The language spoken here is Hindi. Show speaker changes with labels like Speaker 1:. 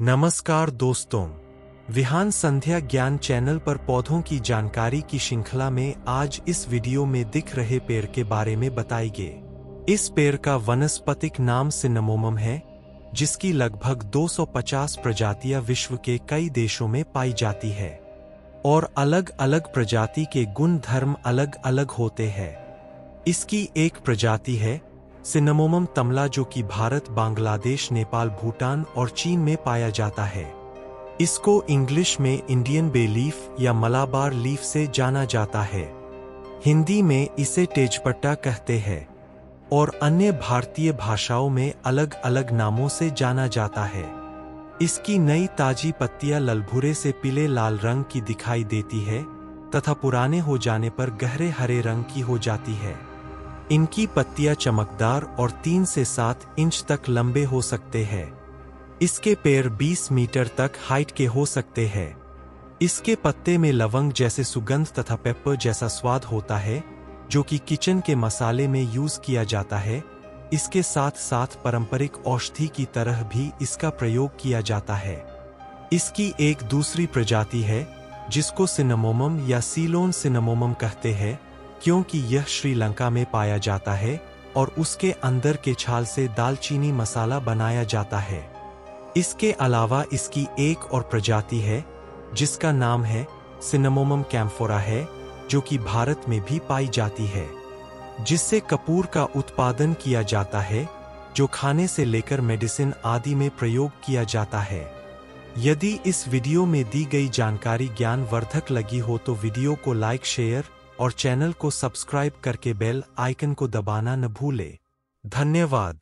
Speaker 1: नमस्कार दोस्तों, विहान संध्या ज्ञान चैनल पर पौधों की जानकारी की श्रृंखला में आज इस वीडियो में दिख रहे पेड़ के बारे में बताएँगे। इस पेड़ का वनस्पतिक नाम सिन्नमोमम है, जिसकी लगभग 250 प्रजातियाँ विश्व के कई देशों में पाई जाती है, और अलग अलग प्रजाति के गुण धर्म अलग अलग होते हैं। इसकी एक प्रजाति है सिनेमोमम तमला जो कि भारत, बांग्लादेश, नेपाल, भूटान और चीन में पाया जाता है। इसको इंग्लिश में इंडियन बे लीफ या मलाबार लीफ से जाना जाता है। हिंदी में इसे तेजपट्टा कहते हैं और अन्य भारतीय भाषाओं में अलग अलग नामों से जाना जाता है। इसकी नई ताजी पत्तियाँ ललभुरे से पीले लाल रंग की दिखाई देती है तथा पुराने हो जाने पर गहरे हरे रंग की हो जाती है। इनकी पत्तियाँ चमकदार और तीन से सात इंच तक लंबे हो सकते हैं। इसके पेड़ 20 मीटर तक हाइट के हो सकते हैं। इसके पत्ते में लवंग जैसे सुगंध तथा पेपर जैसा स्वाद होता है, जो कि किचन के मसाले में यूज़ किया जाता है। इसके साथ साथ पारंपरिक औषधि की तरह भी इसका प्रयोग किया जाता है। इसकी एक दूसरी प्रजाति है, जिसको सिनेमोमम या सीलोन सिनेमोमम कहते हैं। क्योंकि यह श्रीलंका में पाया जाता है और उसके अंदर के छाल से दालचीनी मसाला बनाया जाता है। इसके अलावा इसकी एक और प्रजाति है, जिसका नाम है सिनेमोमम कैम्फोरा है, जो कि भारत में भी पाई जाती है, जिससे कपूर का उत्पादन किया जाता है, जो खाने से लेकर मेडिसिन आदि में प्रयोग किया जाता है। यदि इस वीडियो में दी गई जानकारी ज्ञानवर्धक लगी हो तो वीडियो को लाइक, शेयर और चैनल को सब्सक्राइब करके बेल आइकन को दबाना न भूले। धन्यवाद।